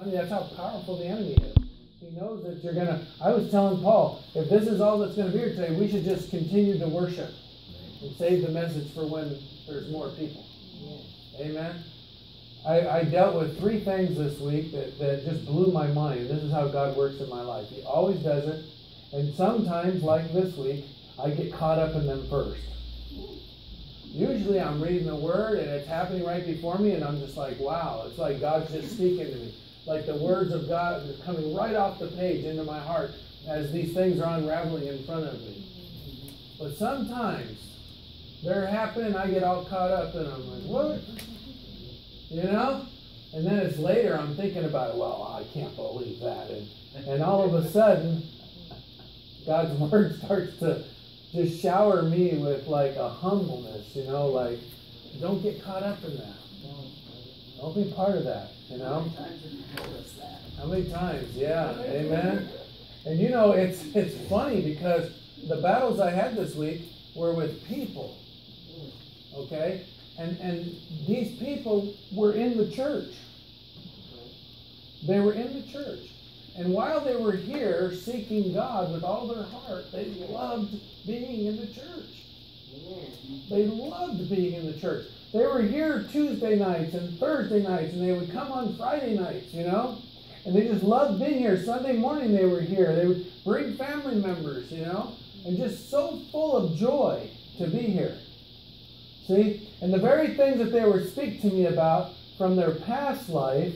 Oh, I mean, that's how powerful the enemy is. He knows that you're going to. I was telling Paul, if this is all that's going to be here today, we should just continue to worship and save the message for when there's more people. Amen. I, I, dealt with three things this week that, that just blew my mind. This is how God works in my life. He always does it. And sometimes, like this week, I get caught up in them first. Usually I'm reading the word and it's happening right before me, and I'm just like, wow, it's like God's just speaking to me. Like the words of God coming right off the page into my heart as these things are unraveling in front of me. But sometimes they're happening, I get all caught up, and I'm like, what? You know? And then it's later I'm thinking about it, well, I can't believe that. And, and all of a sudden, God's word starts to just shower me with like a humbleness, you know, like don't get caught up in that. Don't be part of that, you know. How many times? Yeah, amen. And you know, it's it's funny because the battles I had this week were with people. Okay, and and these people were in the church. They were in the church. And while they were here seeking God with all their heart, they loved being in the church. They loved being in the church. They were here Tuesday nights and Thursday nights, and they would come on Friday nights, you know? And they just loved being here. Sunday morning they were here. They would bring family members, you know? And just so full of joy to be here. See? And the very things that they would speak to me about from their past life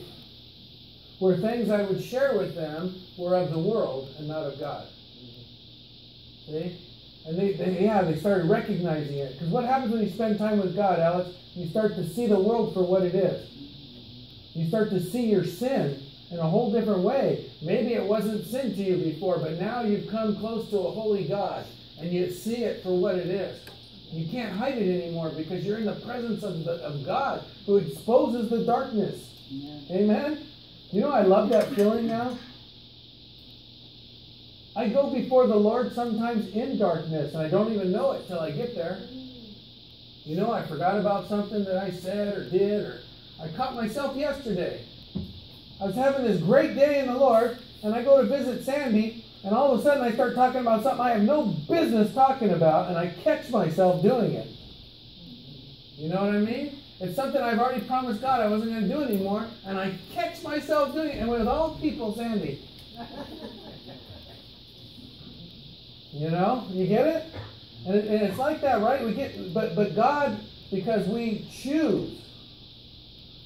were things I would share with them were of the world and not of God. See? And they, they yeah, they started recognizing it. Because what happens when you spend time with God, Alex? You start to see the world for what it is. You start to see your sin in a whole different way. Maybe it wasn't sin to you before, but now you've come close to a holy God and you see it for what it is. You can't hide it anymore because you're in the presence of, the, of God who exposes the darkness. Amen? You know, I love that feeling now. I go before the Lord sometimes in darkness, and I don't even know it till I get there. You know, I forgot about something that I said or did, or I caught myself yesterday. I was having this great day in the Lord, and I go to visit Sandy, and all of a sudden I start talking about something I have no business talking about, and I catch myself doing it. You know what I mean? It's something I've already promised God I wasn't going to do anymore, and I catch myself doing it. And with all people, Sandy. You know, you get it? And, it? and it's like that, right? We get, but but God, because we choose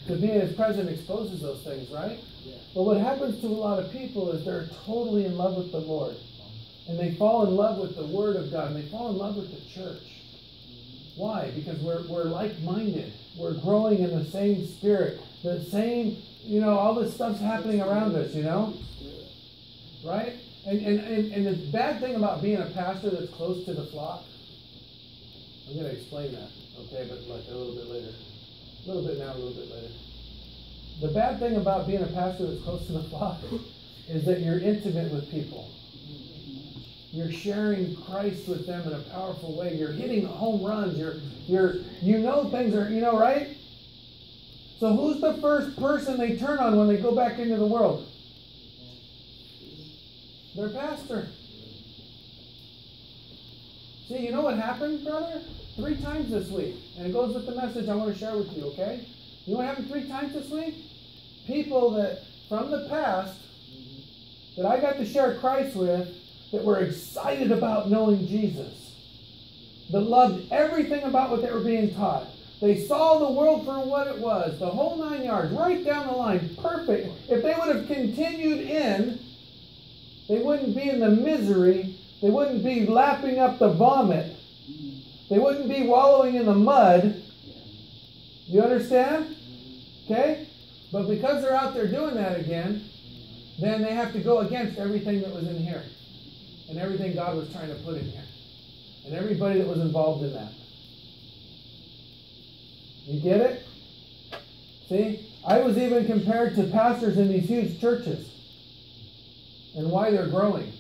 to be in His presence, exposes those things, right? Yeah. But what happens to a lot of people is they're totally in love with the Lord, and they fall in love with the Word of God, and they fall in love with the church. Why? Because we're, we're like minded. We're growing in the same spirit. The same, you know, all this stuff's happening around us, you know? Right? And, and, and, and the bad thing about being a pastor that's close to the flock, I'm going to explain that, okay, but like a little bit later. A little bit now, a little bit later. The bad thing about being a pastor that's close to the flock is that you're intimate with people. You're sharing Christ with them in a powerful way. You're hitting home runs. You're, you're, you know things are, you know, right? So who's the first person they turn on when they go back into the world? Their pastor. See, you know what happened, brother? Three times this week. And it goes with the message I want to share with you, okay? You know what happened three times this week? People that, from the past, that I got to share Christ with, that were excited about knowing Jesus, that loved everything about what they were being taught. They saw the world for what it was, the whole nine yards, right down the line, perfect. If they would have continued in, they wouldn't be in the misery, they wouldn't be lapping up the vomit, they wouldn't be wallowing in the mud. You understand? Okay? But because they're out there doing that again, then they have to go against everything that was in here and everything God was trying to put in here, and everybody that was involved in that. You get it? See? I was even compared to pastors in these huge churches and why they're growing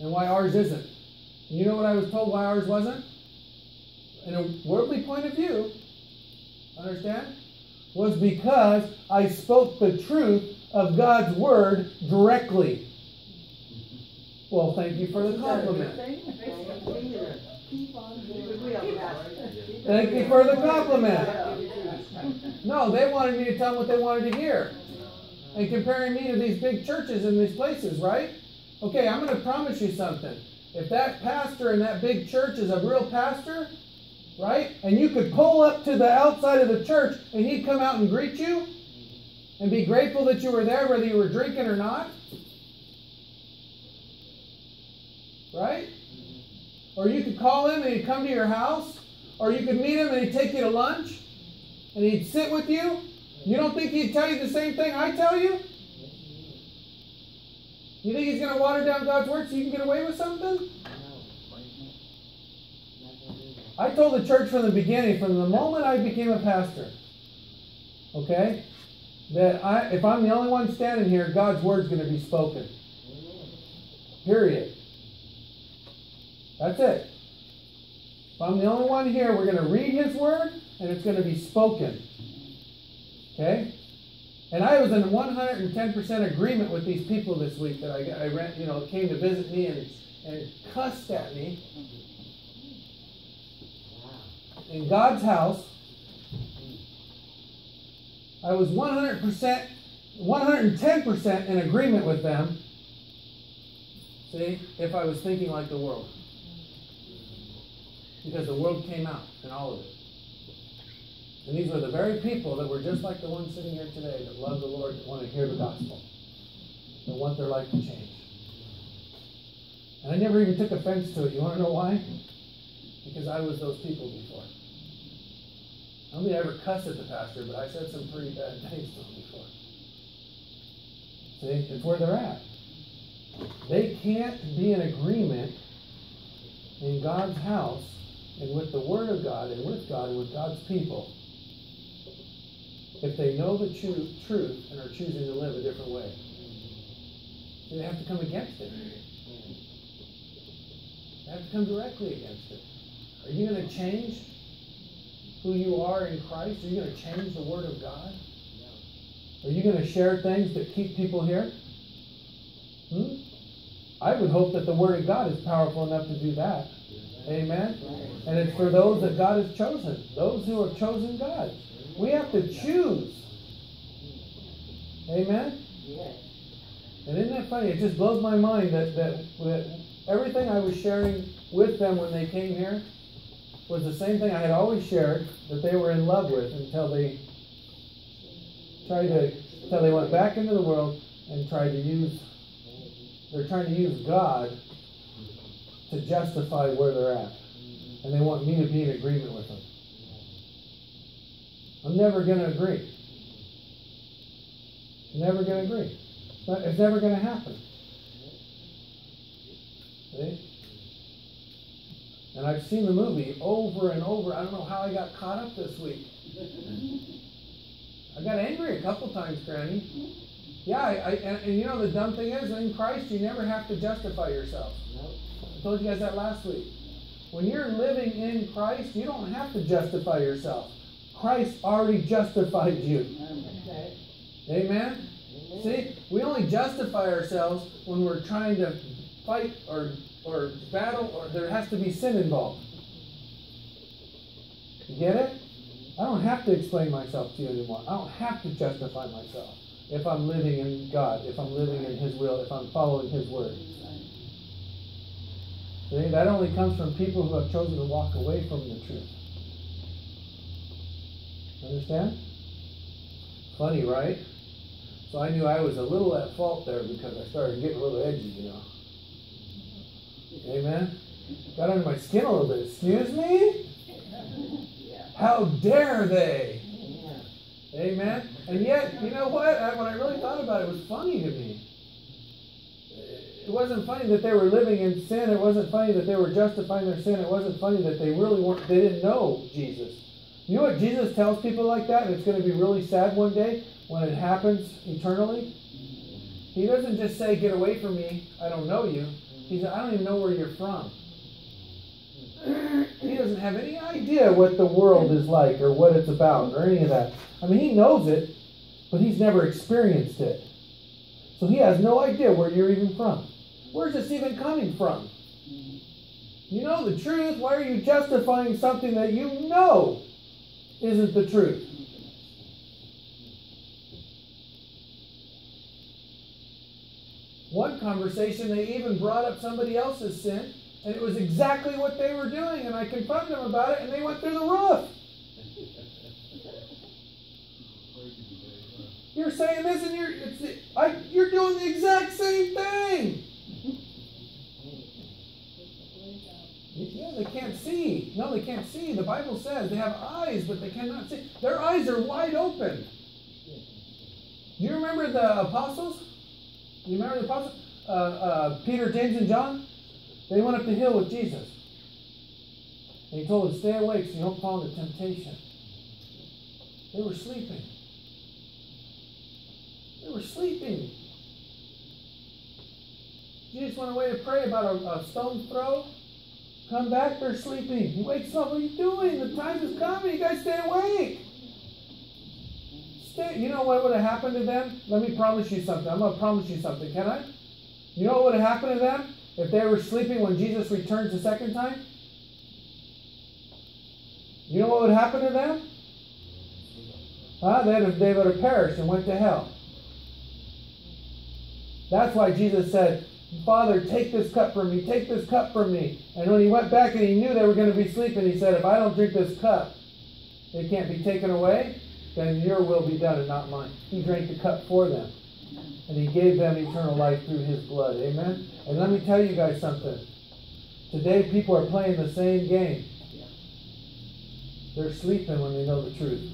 and why ours isn't. You know what I was told why ours wasn't? In a worldly point of view, understand? Was because I spoke the truth of God's word directly. Well, thank you for the compliment. Thank you for the compliment. No, they wanted me to tell them what they wanted to hear. And comparing me to these big churches in these places, right? Okay, I'm going to promise you something. If that pastor in that big church is a real pastor, right? And you could pull up to the outside of the church and he'd come out and greet you and be grateful that you were there, whether you were drinking or not. Right? Or you could call him and he'd come to your house. Or you could meet him and he'd take you to lunch and he'd sit with you. You don't think he'd tell you the same thing I tell you? You think he's going to water down God's word so you can get away with something? I told the church from the beginning, from the moment I became a pastor, okay, that I, if I'm the only one standing here, God's word's going to be spoken. Period. That's it. If I'm the only one here, we're going to read His word and it's going to be spoken. Okay? And I was in 110% agreement with these people this week that I, I ran, you know, came to visit me and, and cussed at me in God's house. I was 100%, 110% in agreement with them. See, if I was thinking like the world. Because the world came out in all of it. And these were the very people that were just like the ones sitting here today that love the Lord, that want to hear the gospel, that want their life to change. And I never even took offense to it. You want to know why? Because I was those people before. I don't think I ever cussed at the pastor, but I said some pretty bad things to him before. See, it's where they're at. They can't be in agreement in God's house and with the Word of God and with God and with God's people if they know the truth and are choosing to live a different way. They have to come against it. They have to come directly against it. Are you going to change who you are in Christ? Are you going to change the Word of God? Are you going to share things that keep people here? Hmm? I would hope that the Word of God is powerful enough to do that. Amen? And it's for those that God has chosen, those who have chosen God. We have to choose. Amen? Yes. And isn't that funny? It just blows my mind that, that, that everything I was sharing with them when they came here was the same thing I had always shared that they were in love with until they tried to until they went back into the world and tried to use they're trying to use God to justify where they're at. And they want me to be in agreement with them. I'm never going to agree. Never going to agree. But it's never going to happen. See? And I've seen the movie over and over. I don't know how I got caught up this week. I got angry a couple times, Granny. Yeah, I, I and, and, you know the dumb thing is, in Christ, you never have to justify yourself. I told you guys that last week. When you're living in Christ, you don't have to justify yourself. Christ already justified you. Amen? See, we only justify ourselves when we're trying to fight or, or battle, or there has to be sin involved. You get it? I don't have to explain myself to you anymore. I don't have to justify myself if I'm living in God, if I'm living in His will, if I'm following His word. See, that only comes from people who have chosen to walk away from the truth. Understand? Funny, right? So I knew I was a little at fault there because I started getting a little edgy, you know. Amen? Got under my skin a little bit. Excuse me? How dare they? Amen? And yet, you know what? when I really thought about it, it was funny to me. It wasn't funny that they were living in sin. It wasn't funny that they were justifying their sin. It wasn't funny that they really weren't, they didn't know Jesus. You know what Jesus tells people like that, and it's going to be really sad one day when it happens eternally? He doesn't just say, Get away from me, I don't know you. He said, I don't even know where you're from. He doesn't have any idea what the world is like or what it's about or any of that. I mean, he knows it, but he's never experienced it. So he has no idea where you're even from. Where's this even coming from? You know the truth. Why are you justifying something that you know isn't the truth? One conversation, they even brought up somebody else's sin, and it was exactly what they were doing, and I confronted them about it, and they went through the roof. You're saying this, and you're I, you're doing the exact same thing. Yeah, they can't see. No, they can't see. The Bible says they have eyes, but they cannot see. Their eyes are wide open. Do you remember the apostles? You remember the apostles? Uh, uh, Peter, James, and John? They went up the hill with Jesus. And he told them, stay awake so you don't fall into temptation. They were sleeping. They were sleeping. Jesus went away to pray about a, a stone throw. Come back, they're sleeping. He wakes up, what are you doing? The time is coming. You guys stay awake. Stay. You know what would have happened to them? Let me promise you something. I'm going to promise you something. Can I? You know what would have happened to them if they were sleeping when Jesus returns the second time? You know what would happen to them? Huh? They'd have, they would have perished and went to hell. That's why Jesus said, Father, take this cup from me, take this cup from me. And when he went back and he knew they were going to be sleeping, he said, If I don't drink this cup, it can't be taken away, then your will be done and not mine. He drank the cup for them. And he gave them eternal life through his blood. Amen? And let me tell you guys something. Today, people are playing the same game. They're sleeping when they know the truth.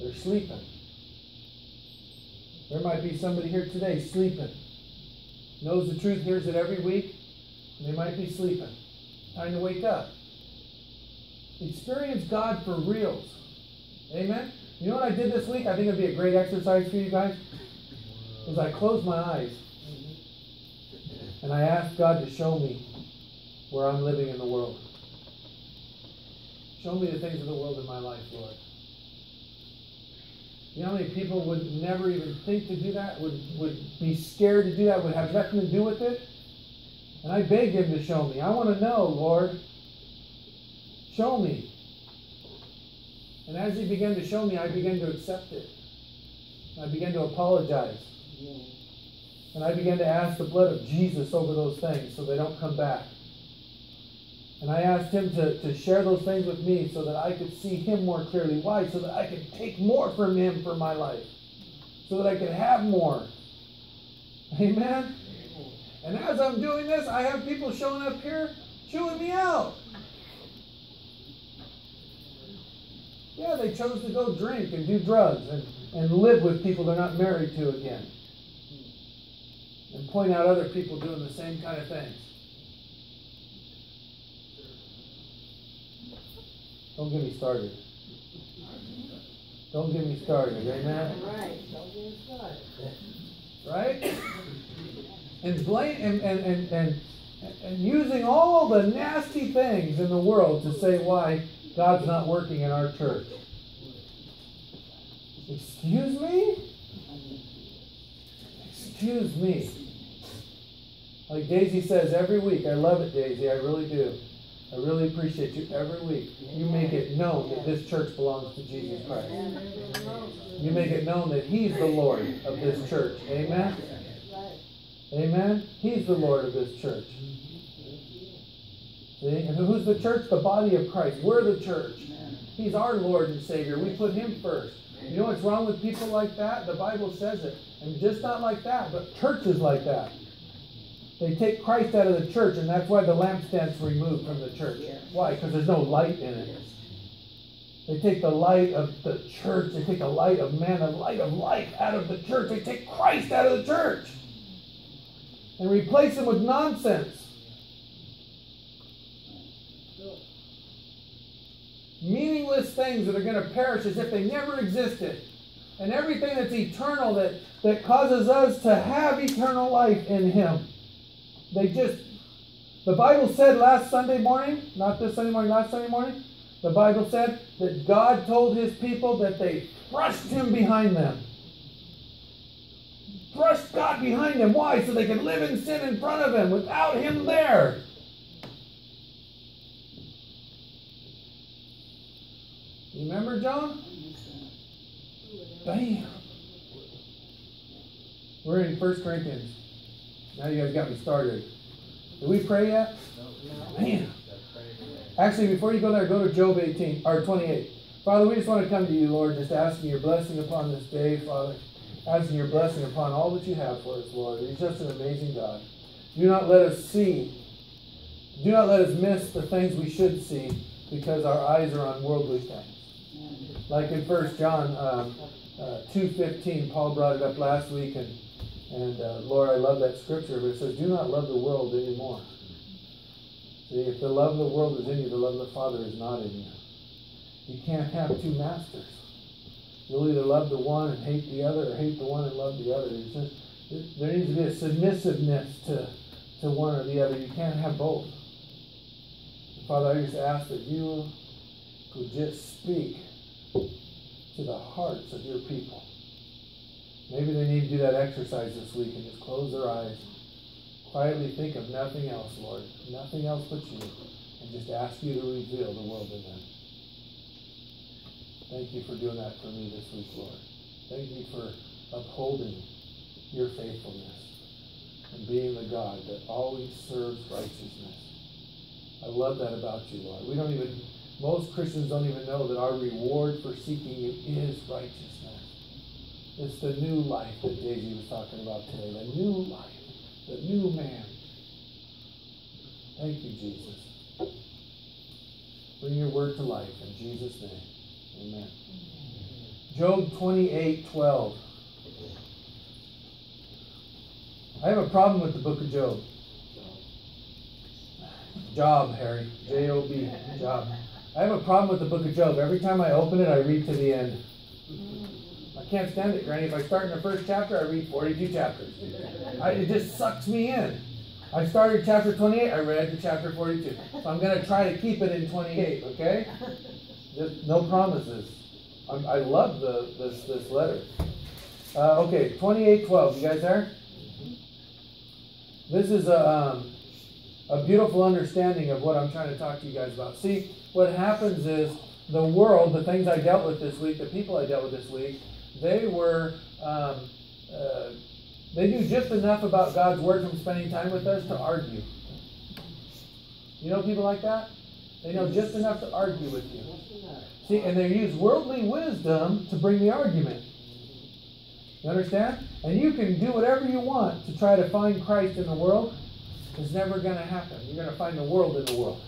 They're sleeping. There might be somebody here today sleeping. Knows the truth, hears it every week. they might be sleeping. Time to wake up. Experience God for reals. Amen? You know what I did this week? I think it'd be a great exercise for you guys. Was I closed my eyes and I asked God to show me where I'm living in the world. Show me the things of the world in my life, Lord. You know how many people would never even think to do that, would, would be scared to do that, would have nothing to do with it? And I begged him to show me. I want to know, Lord. Show me. And as he began to show me, I began to accept it. I began to apologize. And I began to ask the blood of Jesus over those things so they don't come back. And I asked him to, to share those things with me so that I could see him more clearly. Why? So that I could take more from him for my life. So that I could have more. Amen? And as I'm doing this, I have people showing up here chewing me out. Yeah, they chose to go drink and do drugs and, and live with people they're not married to again. And point out other people doing the same kind of things. Don't get me started. Don't get me started, amen? Right, don't get me started. Right? And blame and, and, and, and, and using all the nasty things in the world to say why God's not working in our church. Excuse me? Excuse me. Like Daisy says every week, I love it, Daisy, I really do. I really appreciate you every week. You make it known that this church belongs to Jesus Christ. You make it known that He's the Lord of this church. Amen? Amen? He's the Lord of this church. See? And who's the church? The body of Christ. We're the church. He's our Lord and Savior. We put Him first. You know what's wrong with people like that? The Bible says it. And just not like that, but churches like that. They take Christ out of the church, and that's why the lampstand's removed from the church. Why? Because there's no light in it. They take the light of the church, they take the light of man, the light of life out of the church. They take Christ out of the church and replace him with nonsense. Meaningless things that are going to perish as if they never existed. And everything that's eternal that, that causes us to have eternal life in him. They just, the Bible said last Sunday morning, not this Sunday morning, last Sunday morning, the Bible said that God told his people that they thrust him behind them. Thrust God behind them. Why? So they could live in sin in front of Him without Him there. Remember, John? Bam. We're in 1 Corinthians. Now you guys got me started. Did we pray yet? Man. Actually, before you go there, go to Job 18 or 28. Father, we just want to come to you, Lord, just asking your blessing upon this day, Father. Asking your blessing upon all that you have for us, Lord. You're just an amazing God. Do not let us see. Do not let us miss the things we should see because our eyes are on worldly things. Like in 1 John um, uh, 2.15, Paul brought it up last week, and, and uh, Lord, I love that scripture, but it says, do not love the world anymore. See, if the love of the world is in you, the love of the Father is not in you. You can't have two masters. You'll either love the one and hate the other, or hate the one and love the other. Just, there needs to be a submissiveness to, to one or the other. You can't have both. Father, I just ask that you would just speak to the hearts of your people. Maybe they need to do that exercise this week and just close their eyes. Quietly think of nothing else, Lord. Nothing else but you. And just ask you to reveal the world to them. Thank you for doing that for me this week, Lord. Thank you for upholding your faithfulness and being the God that always serves righteousness. I love that about you, Lord. We don't even, most Christians don't even know that our reward for seeking you is righteousness. It's the new life that Daisy was talking about today, the new life, the new man. Thank you, Jesus. Bring your word to life in Jesus' name. Amen. Job 28 12. I have a problem with the book of Job. Job, Harry. J O B. Job. I have a problem with the book of Job. Every time I open it, I read to the end. Can't stand it, Granny. If I start in the first chapter, I read 42 chapters. I, it just sucks me in. I started chapter 28, I read to chapter 42. So I'm going to try to keep it in 28, okay? Just no promises. I, I love the, this, this letter. Uh, okay, 2812. You guys there? This is a, um, a beautiful understanding of what I'm trying to talk to you guys about. See, what happens is the world, the things I dealt with this week, the people I dealt with this week, they were, um, uh, they knew just enough about God's word from spending time with us to argue. You know people like that? They know just enough to argue with you. See, and they use worldly wisdom to bring the argument. You understand? And you can do whatever you want to try to find Christ in the world. It's never going to happen. You're going to find the world in the world.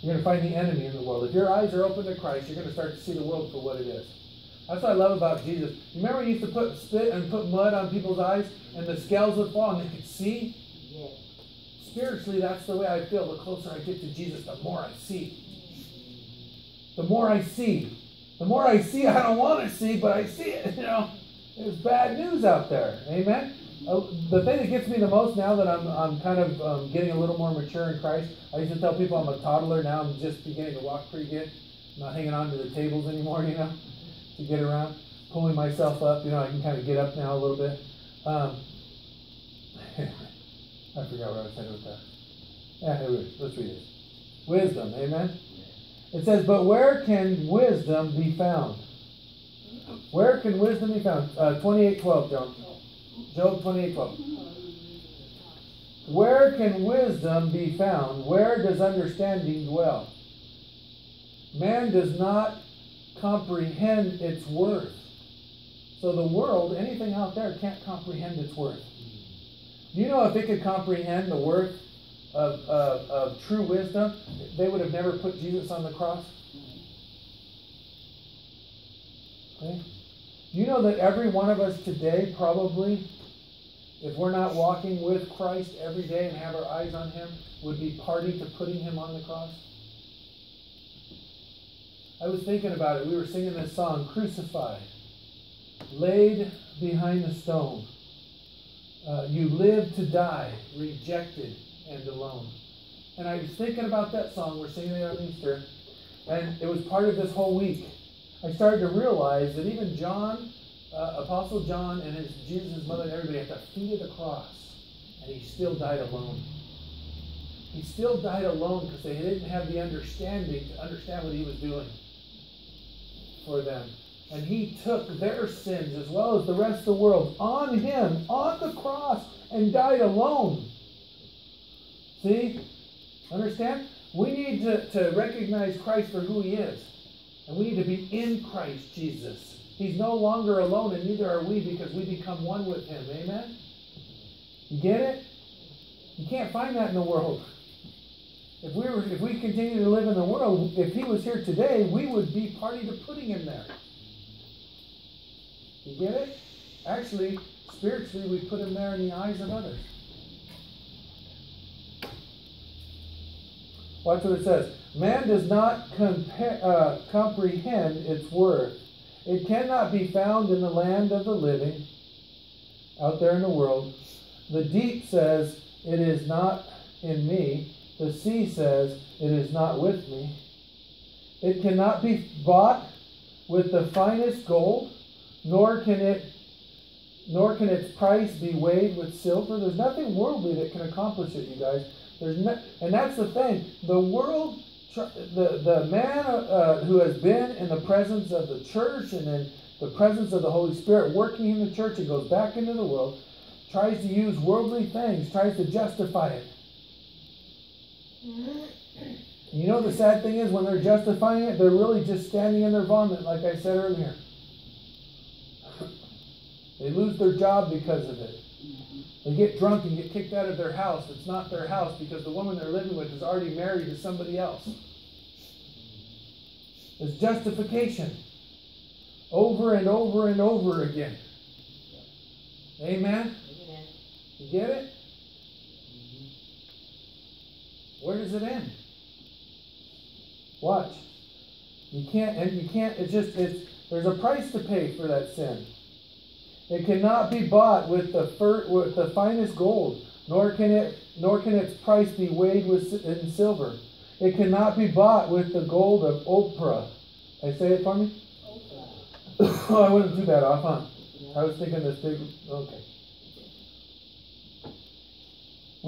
You're going to find the enemy in the world. If your eyes are open to Christ, you're going to start to see the world for what it is. That's what I love about Jesus. Remember he used to put spit and put mud on people's eyes and the scales would fall and they could see? Yes. Spiritually, that's the way I feel. The closer I get to Jesus, the more I see. The more I see. The more I see, I don't want to see, but I see it. You know, there's bad news out there. Amen? Uh, the thing that gets me the most now that I'm, I'm kind of um, getting a little more mature in Christ, I used to tell people I'm a toddler. Now I'm just beginning to walk pretty good. I'm not hanging on to the tables anymore, you know to get around, pulling myself up. You know, I can kind of get up now a little bit. Um, I forgot what I was saying with that. Yeah, here we Let's read it. Wisdom, amen? It says, But where can wisdom be found? Where can wisdom be found? Uh, 28 12, John. Job 28 12. Where can wisdom be found? Where does understanding dwell? Man does not comprehend its worth. So the world, anything out there, can't comprehend its worth. Do you know if it could comprehend the worth of, of, of true wisdom, they would have never put Jesus on the cross? Okay? Do you know that every one of us today, probably, if we're not walking with Christ every day and have our eyes on Him, would be party to putting Him on the cross? I was thinking about it. We were singing this song, Crucified, laid behind the stone. Uh, you lived to die, rejected and alone. And I was thinking about that song. We're singing it on Easter. And it was part of this whole week. I started to realize that even John, uh, Apostle John and his Jesus' mother and everybody at the feet of the cross, and he still died alone. He still died alone because they didn't have the understanding to understand what he was doing for them. And he took their sins as well as the rest of the world on him, on the cross, and died alone. See? Understand? We need to, to recognize Christ for who he is. And we need to be in Christ Jesus. He's no longer alone, and neither are we because we become one with him. Amen? You get it? You can't find that in the world. If we were, if we continue to live in the world, if he was here today, we would be party to putting him there. You get it? Actually, spiritually, we put him there in the eyes of others. Watch what it says. Man does not uh, comprehend its worth. It cannot be found in the land of the living, out there in the world. The deep says, It is not in me. The sea says, It is not with me. It cannot be bought with the finest gold, nor can it nor can its price be weighed with silver. There's nothing worldly that can accomplish it, you guys. There's no, and that's the thing. The world, the, the man uh, who has been in the presence of the church and in the presence of the Holy Spirit working in the church and goes back into the world, tries to use worldly things, tries to justify it. You know the sad thing is when they're justifying it, they're really just standing in their vomit, like I said earlier. They lose their job because of it. They get drunk and get kicked out of their house. It's not their house because the woman they're living with is already married to somebody else. It's justification over and over and over again. Amen? You get it? Where does it end? Watch. You can't, and you can't, it's just, it's, there's a price to pay for that sin. It cannot be bought with the, fir- with the finest gold, nor can, it, nor can its price be weighed with, in silver. It cannot be bought with the gold of Ophir. I say it for me? oh, I wasn't too bad off, huh? I was thinking this big. Okay.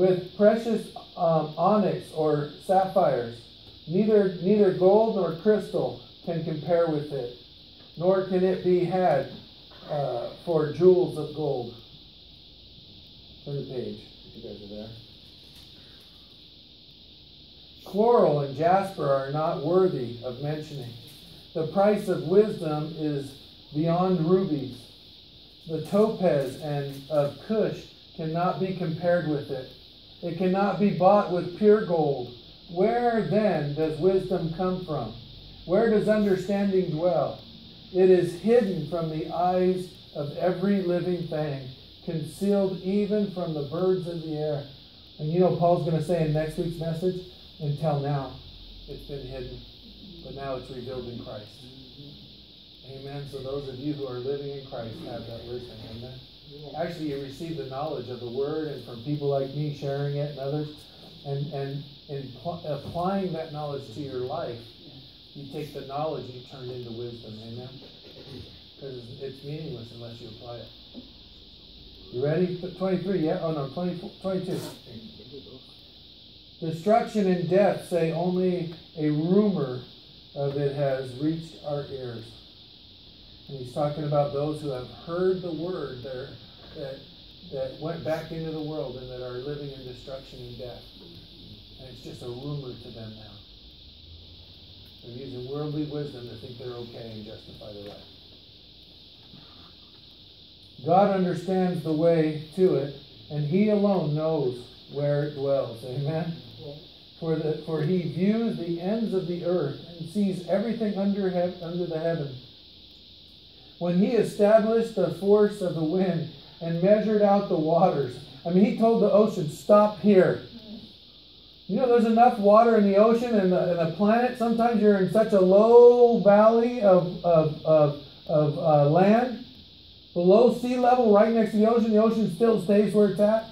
With precious um, onyx or sapphires, neither neither gold nor crystal can compare with it, nor can it be had uh, for jewels of gold. Turn the page, if you guys are there. Coral and jasper are not worthy of mentioning. The price of wisdom is beyond rubies. The topaz and of Cush cannot be compared with it. It cannot be bought with pure gold. Where then does wisdom come from? Where does understanding dwell? It is hidden from the eyes of every living thing, concealed even from the birds of the air. And you know, Paul's going to say in next week's message, until now, it's been hidden, but now it's revealed in Christ. Amen. So those of you who are living in Christ have that wisdom. Amen. Actually, you receive the knowledge of the Word, and from people like me sharing it and others, and and pl- applying that knowledge to your life, you take the knowledge and you turn it into wisdom. Amen. Because it's meaningless unless you apply it. You ready? 23, yeah? Oh no, 20, 22. Destruction and death say only a rumor of it has reached our ears. And he's talking about those who have heard the word there that, that went back into the world and that are living in destruction and death. And it's just a rumor to them now. They're using worldly wisdom to think they're okay and justify their life. God understands the way to it, and He alone knows where it dwells. Amen? For, the, for He views the ends of the earth and sees everything under, under the heaven. When He established the force of the wind and measured out the waters, I mean, He told the ocean, stop here. You know, there's enough water in the ocean and the, and the planet. Sometimes you're in such a low valley of, of, of, of uh, land below sea level, right next to the ocean, the ocean still stays where it's at.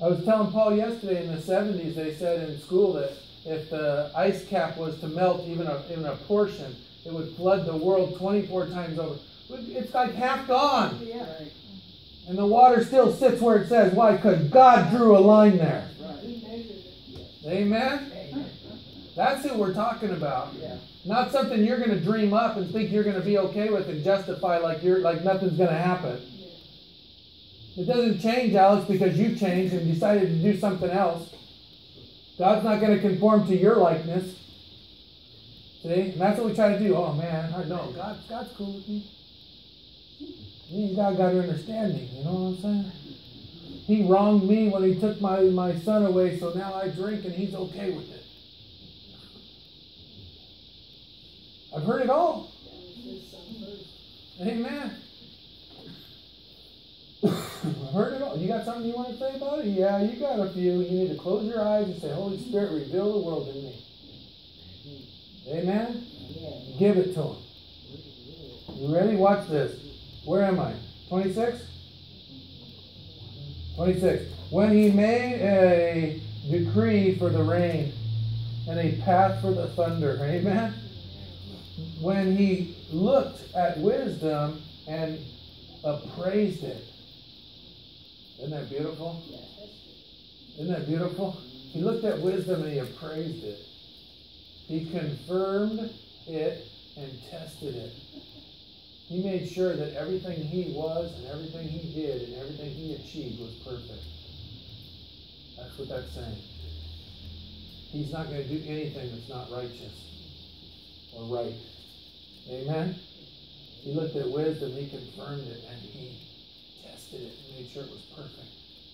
I was telling Paul yesterday in the 70s, they said in school that if the ice cap was to melt even a, even a portion, it would flood the world 24 times over. It's like half gone. Yeah. And the water still sits where it says. Why? Because God drew a line there. Amen? That's who we're talking about. Yeah. Not something you're going to dream up and think you're going to be okay with and justify like you're like nothing's going to happen. It doesn't change, Alex, because you changed and decided to do something else. God's not going to conform to your likeness. See? And that's what we try to do. Oh man, I know. God, God's cool with me. Me and God got an understanding, you know what I'm saying? He wronged me when he took my, my son away, so now I drink and he's okay with it. I've heard it all. Amen. Heard it all. You got something you want to say about it? Yeah, you got a few. You need to close your eyes and say, Holy Spirit, reveal the world in me. Amen? Give it to him. You ready? Watch this. Where am I? 26? 26. When he made a decree for the rain and a path for the thunder. Amen? When he looked at wisdom and appraised it. Isn't that beautiful? Isn't that beautiful? He looked at wisdom and he appraised it. He confirmed it and tested it. He made sure that everything he was and everything he did and everything he achieved was perfect. That's what that's saying. He's not going to do anything that's not righteous or right. Amen? He looked at wisdom, he confirmed it, and he and made sure it was perfect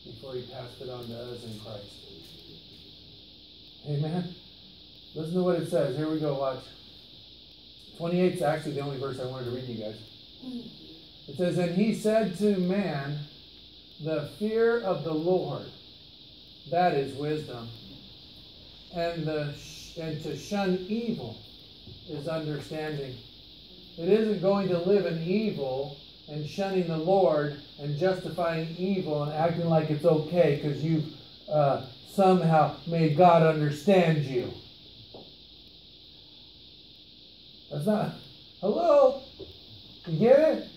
before he passed it on to us in Christ. Amen? Listen to what it says. Here we go, watch. 28 is actually the only verse I wanted to read you guys. It says, And he said to man, The fear of the Lord, that is wisdom, and, the, and to shun evil is understanding. It isn't going to live in evil and shunning the Lord and justifying evil and acting like it's okay because you uh, somehow made God understand you. That's not. Hello? You get it?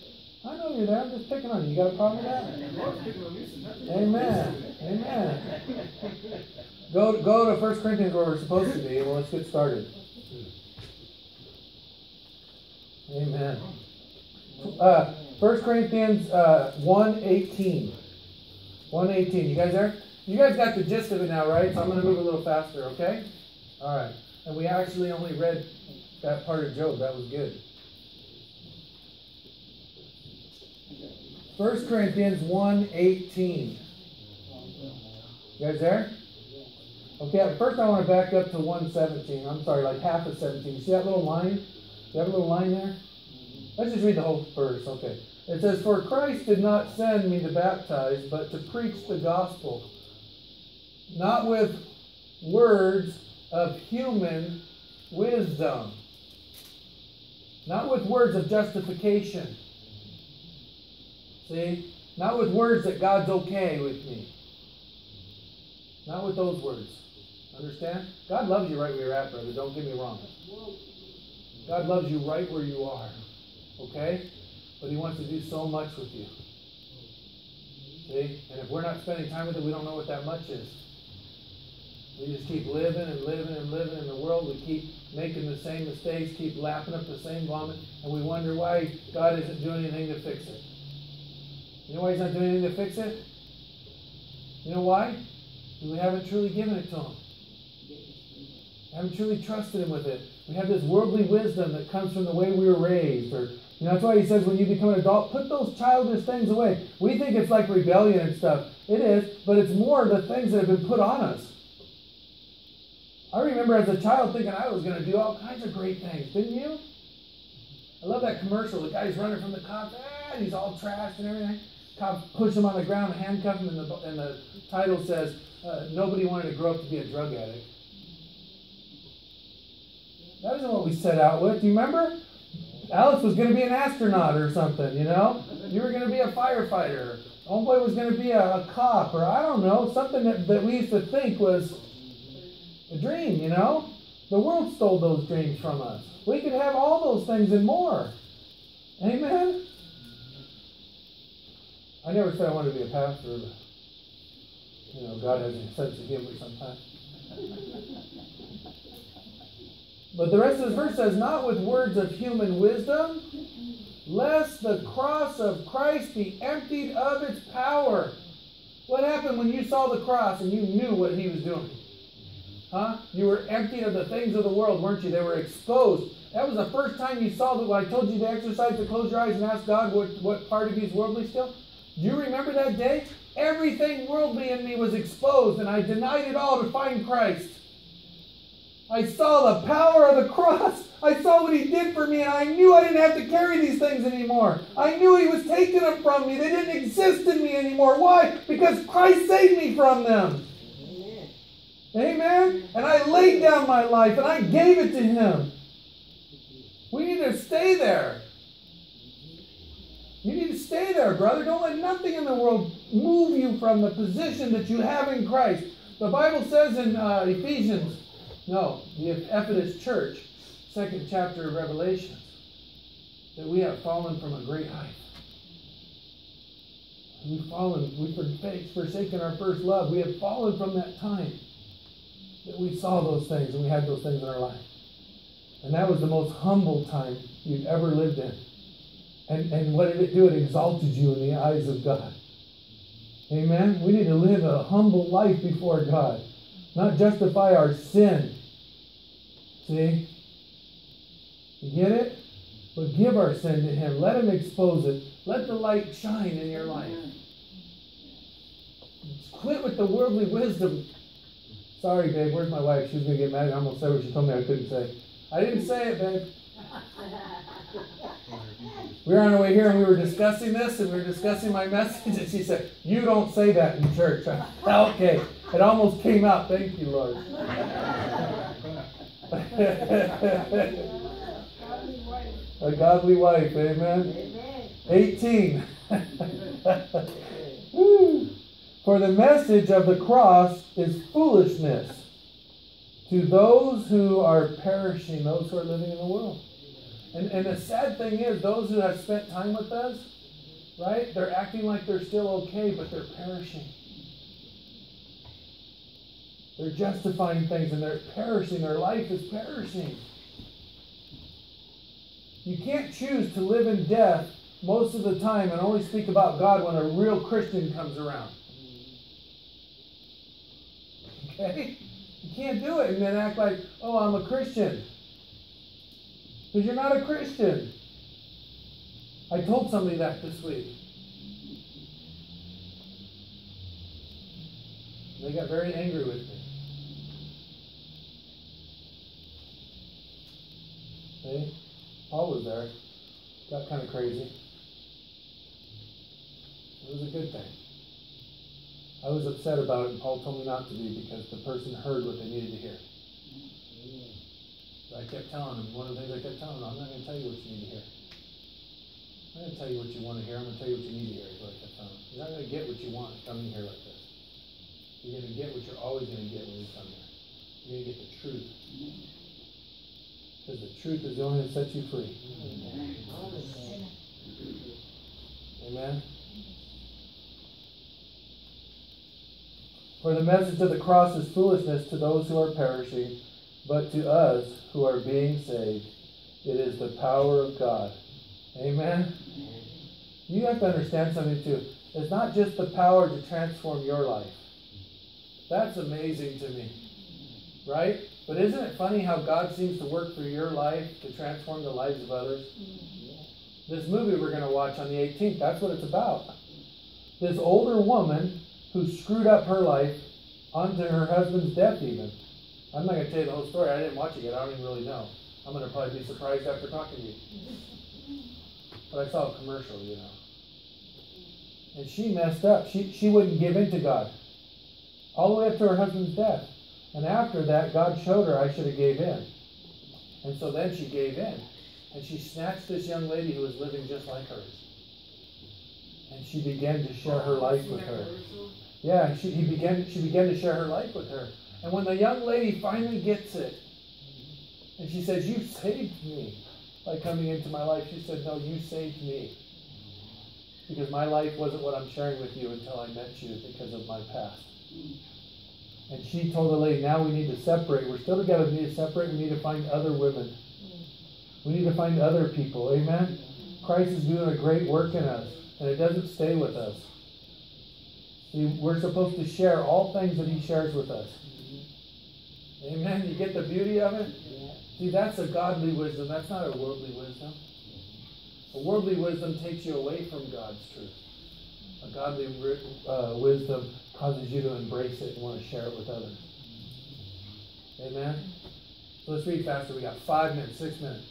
I know you're there. I'm just picking on you. You got a problem with that? Amen. Amen. Go, go to 1 Corinthians where we're supposed to be. Well, let's get started. Amen. Uh, 1 Corinthians uh, 1.18. 1.18. You guys there? You guys got the gist of it now, right? So I'm going to move a little faster, okay? All right. And we actually only read that part of Job. That was good. 1 Corinthians 1.18. You guys there? Okay, first I want to back up to 117. I'm sorry, like half of 17. You see that little line? You have a little line there? Let's just read the whole verse. Okay. It says, For Christ did not send me to baptize, but to preach the gospel, not with words of human wisdom, not with words of justification. See? Not with words that God's okay with me. Not with those words. Understand? God loves you right where you're at, brother. Don't get me wrong. God loves you right where you are. Okay? But He wants to do so much with you. See? And if we're not spending time with Him, we don't know what that much is. We just keep living and living and living in the world. We keep making the same mistakes, keep lapping up the same vomit, and we wonder why God isn't doing anything to fix it. You know why He's not doing anything to fix it? You know why? Because we haven't truly given it to Him. We haven't truly trusted Him with it. We have this worldly wisdom that comes from the way we were raised, or know, that's why he says when you become an adult, put those childish things away. We think it's like rebellion and stuff. It is, but it's more the things that have been put on us. I remember as a child thinking I was going to do all kinds of great things, didn't you? I love that commercial. The guy's running from the cops, ah, he's all trashed and everything. Cops push him on the ground, handcuff him, and the, and the title says, uh, Nobody wanted to grow up to be a drug addict. That isn't what we set out with. Do you remember? Alex was going to be an astronaut or something, you know? You were going to be a firefighter. Homeboy was going to be a, a, cop, or I don't know, something that, that we used to think was a dream, you know? The world stole those dreams from us. We could have all those things and more. Amen? I never said I wanted to be a pastor, but, you know, God has a sense of humor sometimes. But the rest of this verse says, Not with words of human wisdom, lest the cross of Christ be emptied of its power. What happened when you saw the cross and you knew what he was doing? Huh? You were emptied of the things of the world, weren't you? They were exposed. That was the first time you saw that when I told you to exercise to close your eyes and ask God what, what part of you is worldly still. Do you remember that day? Everything worldly in me was exposed, and I denied it all to find Christ. I saw the power of the cross. I saw what he did for me, and I knew I didn't have to carry these things anymore. I knew he was taking them from me. They didn't exist in me anymore. Why? Because Christ saved me from them. Amen. Amen? And I laid down my life and I gave it to him. We need to stay there. You need to stay there, brother. Don't let nothing in the world move you from the position that you have in Christ. The Bible says in uh, Ephesians no, the Ephesus church, second chapter of Revelation, that we have fallen from a great height. We've fallen, we've forsaken our first love. We have fallen from that time that we saw those things and we had those things in our life. And that was the most humble time you've ever lived in. And, and what did it do? It exalted you in the eyes of God. Amen? We need to live a humble life before God, not justify our sin See? You get it? But give our sin to Him. Let Him expose it. Let the light shine in your life. Quit with the worldly wisdom. Sorry, babe. Where's my wife? She's going to get mad. I almost said what she told me I couldn't say. I didn't say it, babe. We were on our way here and we were discussing this and we were discussing my message and she said, You don't say that in church. okay. It almost came out. Thank you, Lord. A godly wife, amen. amen. 18. For the message of the cross is foolishness to those who are perishing, those who are living in the world. And, and the sad thing is, those who have spent time with us, right, they're acting like they're still okay, but they're perishing. They're justifying things and they're perishing. Their life is perishing. You can't choose to live in death most of the time and only speak about God when a real Christian comes around. Okay? You can't do it and then act like, oh, I'm a Christian. Because you're not a Christian. I told somebody that this week. They got very angry with me. See? Paul was there. Got kind of crazy. It was a good thing. I was upset about it, and Paul told me not to be because the person heard what they needed to hear. I kept telling him, one of the things I kept telling him, I'm not going to tell you what you need to hear. I'm not going to tell you what you want to hear. I'm going to tell you what you need to hear, is what I kept telling him. You're not going to get what you want coming here like this. You're going to get what you're always going to get when you come here. You're going to get the truth. Because the truth is the only that sets you free. Amen. For the message of the cross is foolishness to those who are perishing, but to us who are being saved, it is the power of God. Amen. You have to understand something too. It's not just the power to transform your life. That's amazing to me. Right? But isn't it funny how God seems to work through your life to transform the lives of others? This movie we're going to watch on the 18th, that's what it's about. This older woman who screwed up her life onto her husband's death, even. I'm not going to tell you the whole story. I didn't watch it yet. I don't even really know. I'm going to probably be surprised after talking to you. But I saw a commercial, you know. And she messed up. She, she wouldn't give in to God. All the way up to her husband's death. And after that, God showed her I should have gave in. And so then she gave in. And she snatched this young lady who was living just like hers. And she began to share her life with her. Yeah, she, he began, she began to share her life with her. And when the young lady finally gets it, And she says, You saved me by coming into my life. She said, No, you saved me. Because my life wasn't what I'm sharing with you until I met you because of my past. And she told the lady, Now we need to separate. We're still together. We need to separate. We need to find other women. We need to find other people. Amen? Mm-hmm. Christ is doing a great work in us, and it doesn't stay with us. See, we're supposed to share all things that He shares with us. Mm-hmm. Amen. You get the beauty of it? See, that's a godly wisdom. That's not a worldly wisdom. Mm-hmm. A worldly wisdom takes you away from God's truth. A godly uh, wisdom causes you to embrace it and want to share it with others. Amen? So let's read faster. We got five minutes, six minutes.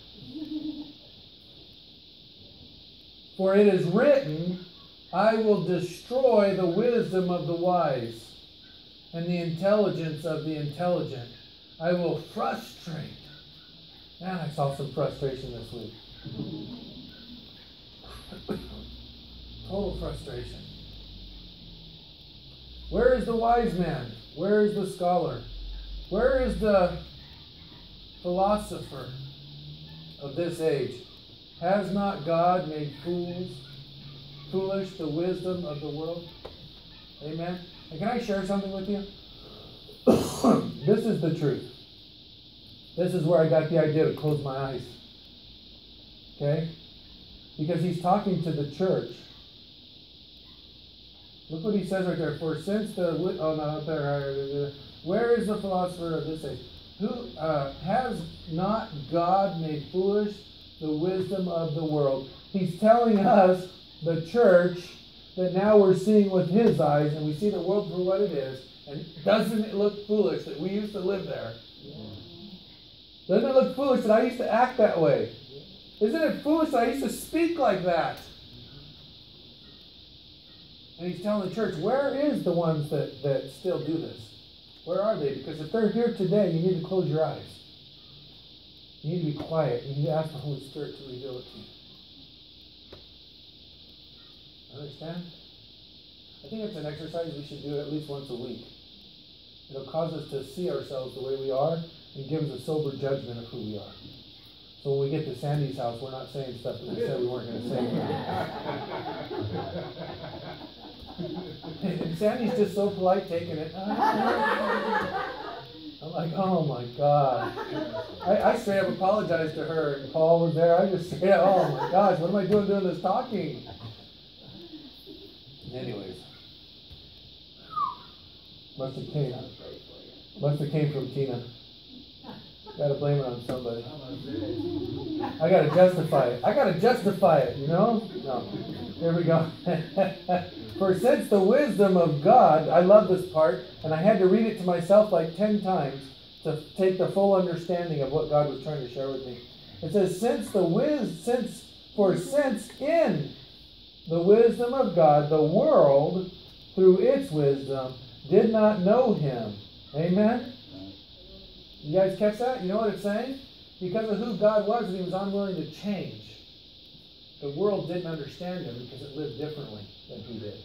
For it is written, I will destroy the wisdom of the wise and the intelligence of the intelligent. I will frustrate. Man, I saw some frustration this week. Total frustration. Where is the wise man? Where is the scholar? Where is the philosopher of this age? Has not God made fools, foolish the wisdom of the world? Amen. And can I share something with you? this is the truth. This is where I got the idea to close my eyes. Okay? Because he's talking to the church. Look what he says right there. For since the oh no, there. Where is the philosopher of this age? Who uh, has not God made foolish the wisdom of the world? He's telling us, the church, that now we're seeing with his eyes, and we see the world for what it is. And doesn't it look foolish that we used to live there? Doesn't it look foolish that I used to act that way? Isn't it foolish that I used to speak like that? And he's telling the church, where is the ones that, that still do this? Where are they? Because if they're here today, you need to close your eyes. You need to be quiet. You need to ask the Holy Spirit to reveal it to you. Understand? I think it's an exercise we should do at least once a week. It'll cause us to see ourselves the way we are and give us a sober judgment of who we are. So when we get to Sandy's house, we're not saying stuff that we said we weren't going to say. and Sandy's just so polite taking it. I'm like, oh my God. I, I straight up apologized to her, and Paul was there. I just said, oh my gosh, what am I doing doing this talking? Anyways, must have came, must have came from Tina. Got to blame it on somebody. I got to justify it. I got to justify it, you know? No. There we go. For since the wisdom of God, I love this part, and I had to read it to myself like 10 times to take the full understanding of what God was trying to share with me. It says, since the wis since for since in the wisdom of God, the world through its wisdom did not know him. Amen? You guys catch that? You know what it's saying? Because of who God was and he was unwilling to change. The world didn't understand him because it lived differently than he did.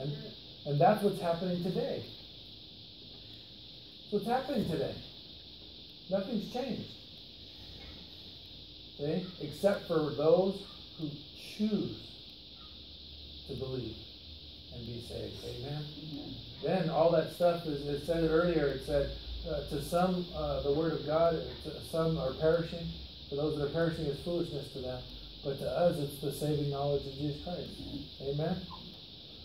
And, and that's what's happening today. What's happening today. Nothing's changed. See? Except for those who choose to believe and be saved. Amen? Amen. Then all that stuff is, it said it earlier, it said, uh, to some, uh, the word of God, some are perishing. For those that are perishing, is foolishness to them. But to us, it's the saving knowledge of Jesus Christ. Amen?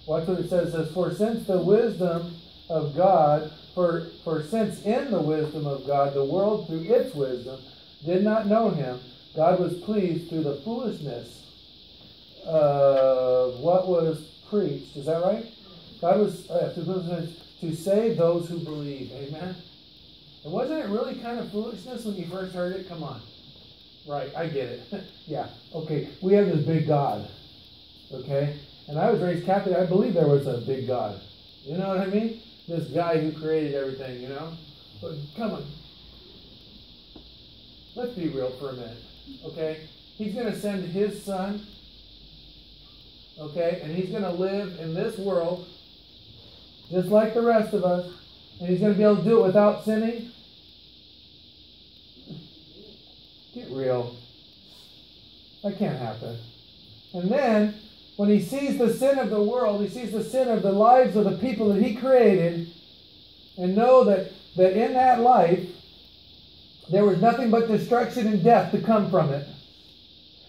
Watch what it says. It says, For since the wisdom of God, for, for since in the wisdom of God, the world through its wisdom did not know him, God was pleased through the foolishness of what was preached. Is that right? God was uh, to save those who believe. Amen? And wasn't it really kind of foolishness when you first heard it? Come on. Right, I get it. yeah, okay. We have this big God. Okay? And I was raised Catholic. I believe there was a big God. You know what I mean? This guy who created everything, you know? But come on. Let's be real for a minute. Okay? He's going to send his son. Okay? And he's going to live in this world just like the rest of us. And he's going to be able to do it without sinning. Real. That can't happen. And then, when he sees the sin of the world, he sees the sin of the lives of the people that he created, and know that, that in that life, there was nothing but destruction and death to come from it.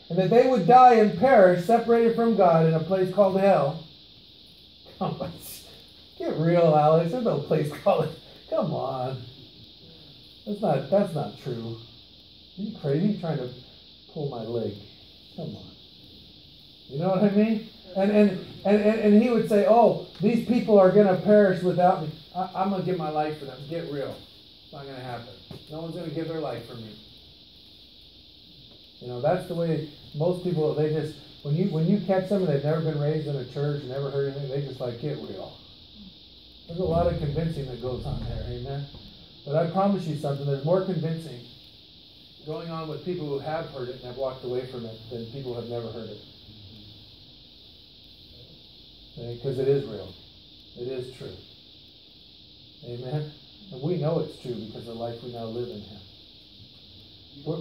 And that they would die and perish separated from God in a place called hell. Come on. Get real, Alex. There's no place called Come on. That's not that's not true. Are you crazy trying to pull my leg? Come on. You know what I mean? And and, and, and, and he would say, Oh, these people are gonna perish without me. I, I'm gonna give my life for them. Get real. It's not gonna happen. No one's going to give their life for me. You know, that's the way most people, they just, when you when you catch them and they've never been raised in a church, never heard anything, they just like, get real. There's a lot of convincing that goes on there, amen? But I promise you something, there's more convincing going on with people who have heard it and have walked away from it than people who have never heard it. Because it is real. It is true. Amen? And we know it's true because of the life we now live in Him. What,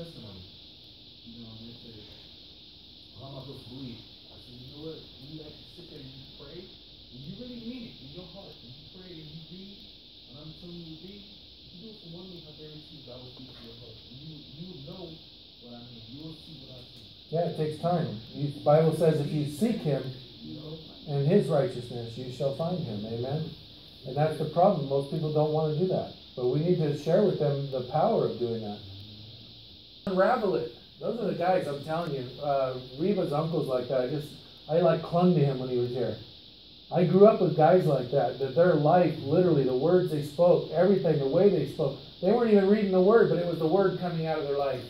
testimony. You know, they say, how am I supposed to believe? I said, you know what? You actually sit there and you pray, and you really mean it in your heart, and you pray and you read, and I'm telling you to read, you do it for one week, I guarantee you God will speak to your heart. And you, you will know what I mean. You will see what I see. Yeah, it takes time. The Bible says if you seek Him and His righteousness, you shall find Him. Amen? And that's the problem. Most people don't want to do that. But we need to share with them the power of doing that unravel it. Those are the guys I'm telling you. Uh, Reba's uncles like that. I just I like clung to him when he was here. I grew up with guys like that. That their life, literally, the words they spoke, everything, the way they spoke. They weren't even reading the word, but it was the word coming out of their life.